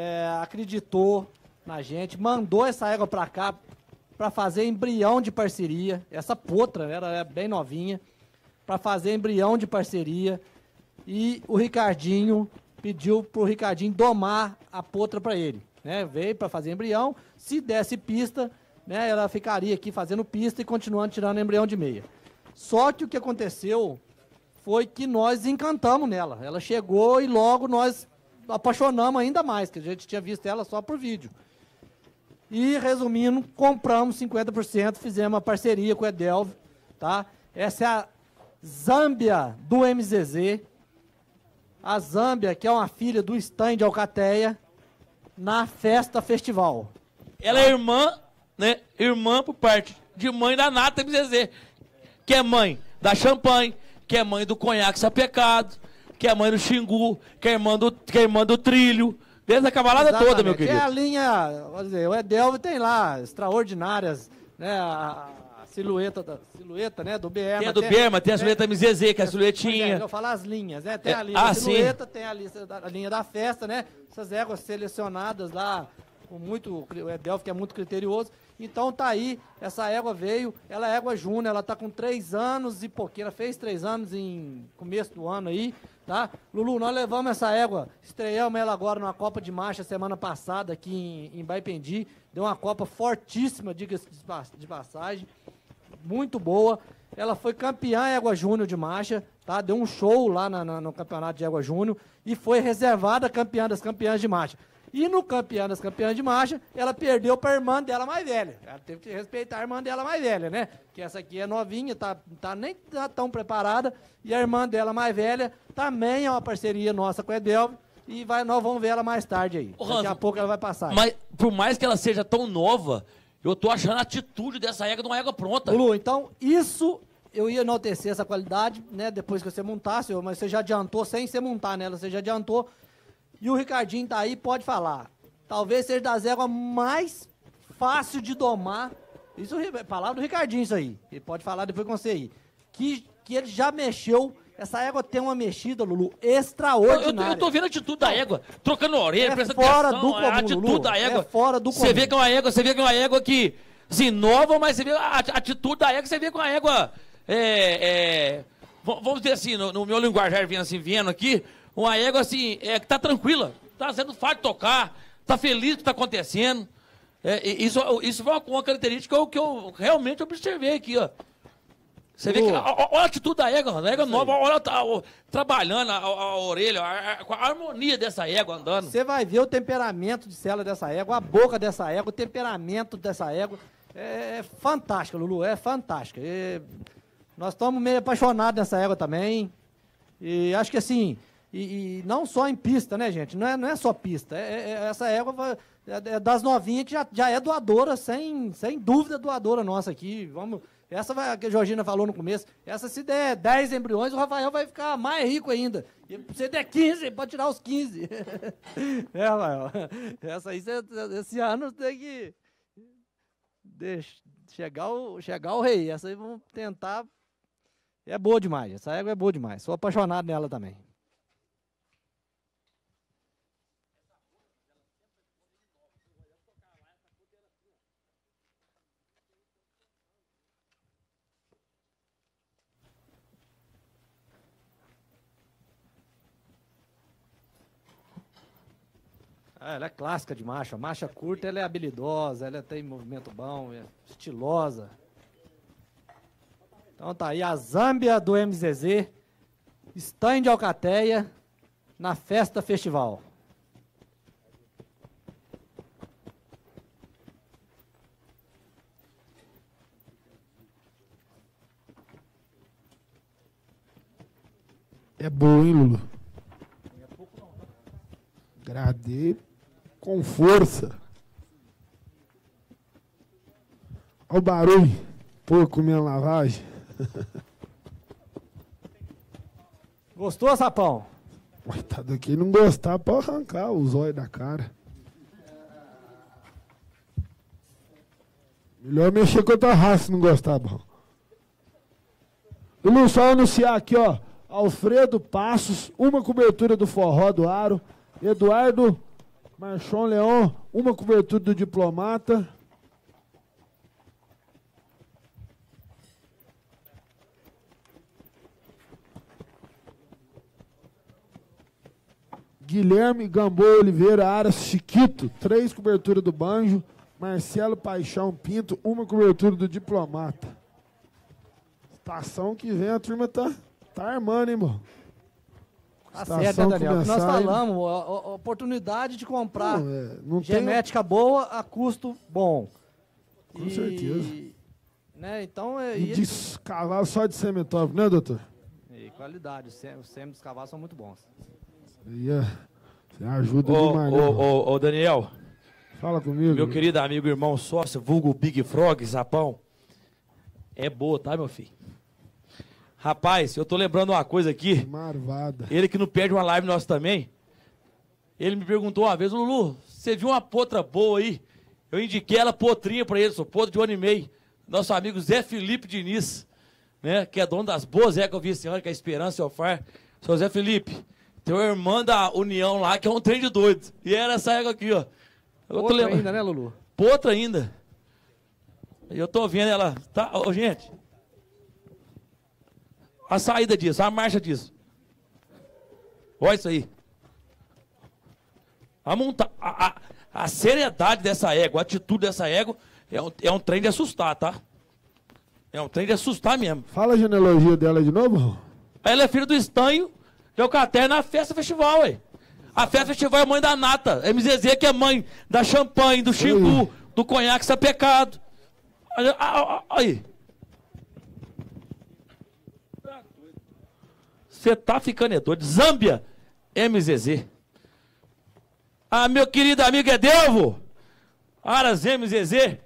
é, acreditou na gente, mandou essa égua para cá para fazer embrião de parceria. Essa potra era bem novinha, para fazer embrião de parceria. E o Ricardinho pediu pro Ricardinho domar a potra para ele. Né? Veio para fazer embrião. Se desse pista, né, ela ficaria aqui fazendo pista e continuando tirando embrião de meia. Só que o que aconteceu foi que nós encantamos nela. Ela chegou e logo nós apaixonamos ainda mais, que a gente tinha visto ela só por vídeo. E, resumindo, compramos 50%, fizemos uma parceria com a Edelv, tá? Essa é a Zâmbia do MZZ. A Zâmbia, que é uma filha do Stand Alcateia, na festa festival. Ela é irmã, né? Irmã por parte de mãe da Nata MZZ, que é mãe da champanhe, que é mãe do conhaque sapecado, que é mãe do xingu, que é irmã do, que é irmã do trilho. Desde a cavalada Exatamente. toda, meu querido. É a linha, vou dizer, o Edelv tem lá, extraordinárias, né? A, a silhueta, da, silhueta, né? Do BR. Tem a do Berma, tem a silhueta MZZ, que é a Pois é, silhuetinha. eu falo as linhas, né? Tem É, a linha ah, da sim. silhueta, tem a, lista a linha da festa, né? Essas éguas selecionadas lá, com muito, o Edelf que é muito criterioso. Então tá aí, essa égua veio, ela é égua júnior, ela tá com três anos e pouquinho, ela fez três anos em começo do ano aí, tá? Lulu, nós levamos essa égua, estreamos ela agora numa Copa de Marcha semana passada aqui em, em Baipendi, deu uma Copa fortíssima, diga-se de pas- de passagem muito boa. Ela foi campeã em Água Júnior de marcha, tá? Deu um show lá na- na- no campeonato de Água Júnior e foi reservada campeã das campeãs de marcha. E no campeã das campeãs de marcha, ela perdeu para a irmã dela mais velha. Ela teve que respeitar a irmã dela mais velha, né? Que essa aqui é novinha, tá, tá nem tá tão preparada. E a irmã dela mais velha também é uma parceria nossa com a Edelve. E vai, nós vamos ver ela mais tarde aí. Ô, Daqui a pouco ela vai passar. Mas, por mais que ela seja tão nova, eu tô achando a atitude dessa égua de uma égua pronta. Lu, então isso eu ia enaltecer essa qualidade, né? Depois que você montasse, mas você já adiantou sem você montar nela, você já adiantou. E o Ricardinho tá aí, pode falar. Talvez seja das éguas mais fácil de domar. Isso é palavra do Ricardinho, isso aí. Ele pode falar depois com você aí. Que, que ele já mexeu. Essa égua tem uma mexida, Lulu, Eu, eu, extraordinária. eu tô vendo a atitude da égua, trocando a orelha, É prestando fora atenção, do a comum, atitude Lulu. da égua. É fora do Você comum. vê que é uma égua, você vê que é uma égua que, assim, nova, mas você vê a ati- atitude da égua, você vê que é uma égua, é, é, vamos dizer assim, no, no meu linguajar vindo assim, vindo aqui, uma égua assim, é, que tá tranquila, tá sendo fácil de tocar, tá feliz que tá acontecendo. É, isso, isso foi uma, uma característica que eu, realmente observei aqui, ó. Você vê que. Olha a atitude da égua, a égua nova, olha ela tá, trabalhando a, a- a orelha, a, a- harmonia dessa égua andando. Você vai ver o temperamento de cela dessa égua, a boca dessa égua, o temperamento dessa égua. É, é fantástica, Lulu, é fantástica. E nós estamos meio apaixonados nessa égua também. E acho que assim, e, e não só em pista, né, gente? Não é, não é só pista. É, é- é- essa égua é, é das novinhas que já, já é doadora, sem, sem dúvida doadora nossa aqui. Vamos. Essa vai, que a Georgina falou no começo, essa se der 10 embriões, o Rafael vai ficar mais rico ainda. E se der 15, ele pode tirar os 15. é, Rafael. Essa aí, esse ano tem que deixa, chegar, o, chegar o rei. Essa aí vamos tentar. É boa demais. Essa égua é boa demais. Sou apaixonado nela também. Ah, ela é clássica de marcha. Marcha curta ela é habilidosa, ela tem movimento bom, é estilosa. Então tá aí a Zâmbia do MZZ, stand de Alcateia, na festa festival. É boa, hein, Lulu? Gradei com força. Olha o barulho. Porco minha lavagem. Gostou, Sapão? Coitado aqui não gostar, pode arrancar os olhos da cara. Melhor mexer com outra raça se não gostar, bom. Lulu, só anunciar aqui, ó. Alfredo Passos, uma cobertura do forró do Aro. Eduardo Marchon Leão, uma cobertura do diplomata. Guilherme Gamboa Oliveira Aras Chiquito, três coberturas do Banjo. Marcelo Paixão Pinto, uma cobertura do Diplomata. Estação que vem, a turma tá, tá armando, hein, irmão? Tá certo, né, Daniel? Nós falamos, a, a oportunidade de comprar não, é, não genética tem... boa a custo bom. Com e, certeza. Né, então, é, e, e de ele... cavalo só de semitop, né, doutor? E qualidade, os sêmen dos cavalos são muito bons. Ia, você ajuda ô, demais, ô, né, ô, ô, Daniel. Fala comigo. Meu querido amigo, irmão, sócio, vulgo Big Frog, Zapão. É boa, tá, meu filho? Rapaz, eu tô lembrando uma coisa aqui. Marvada. Ele que não perde uma live nossa também. Ele me perguntou uma vez, Lulu, você viu uma potra boa aí? Eu indiquei ela potrinha pra ele, sou potra de um ano e meio. Nosso amigo Zé Felipe Diniz, né? Que é dono das boas é que eu vi esse ano, que é a Esperança e o Far. Seu Zé Felipe, tem uma irmã da União lá, que é um trem de doido. E era essa égua aqui, ó. Eu Potra ainda, né, Lulu? Potra ainda. E eu tô vendo ela. Tá, oh, gente. A saída disso, a marcha disso. Olha isso aí. A, monta a, a, a seriedade dessa égua, a atitude dessa égua, é um, é um trem de assustar, tá? É um trem de assustar mesmo. Fala a genealogia dela de novo. Ela é filha do estanho de Alcaté na festa festival, ué. A festa festival é mãe da nata. MZZ que é mãe da champanhe, do xingu, do conhaque sapecado. Aí. Você tá ficando é doido. Zâmbia, MZZ. Ah, meu querido amigo Edelvo. Aras MZZ.